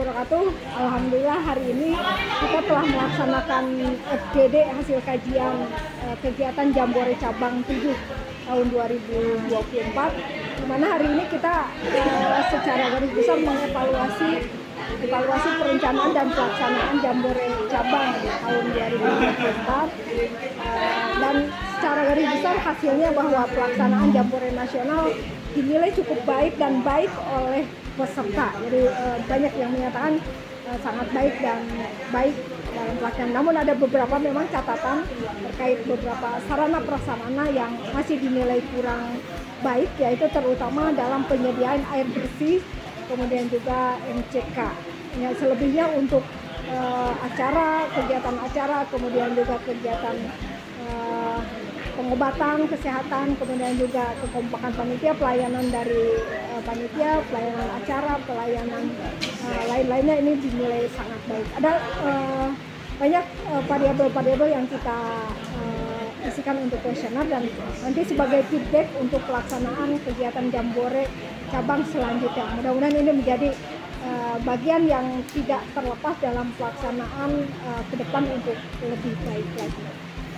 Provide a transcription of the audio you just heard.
wabarakatuh. Alhamdulillah hari ini kita telah melaksanakan FGD hasil kajian uh, kegiatan Jambore Cabang 7 tahun 2024 di mana hari ini kita uh, secara garis besar mengevaluasi evaluasi perencanaan dan pelaksanaan Jambore Cabang tahun 2024 uh, dan secara garis besar hasilnya bahwa pelaksanaan Jambore Nasional dinilai cukup baik dan baik oleh peserta. Jadi uh, banyak yang menyatakan uh, sangat baik dan baik dalam pelaksanaan. Namun ada beberapa memang catatan terkait beberapa sarana prasarana yang masih dinilai kurang baik, yaitu terutama dalam penyediaan air bersih, kemudian juga MCK. Ya, selebihnya untuk uh, acara, kegiatan acara, kemudian juga kegiatan uh, pengobatan, kesehatan, kemudian juga kekompakan panitia, pelayanan dari uh, panitia, pelayanan acara, pelayanan uh, lain-lainnya ini dinilai sangat baik. Ada uh, banyak variabel-variabel uh, yang kita uh, isikan untuk kuesioner dan nanti sebagai feedback untuk pelaksanaan kegiatan Jambore cabang selanjutnya. Mudah-mudahan ini menjadi bagian yang tidak terlepas dalam pelaksanaan uh, ke depan untuk lebih baik lagi.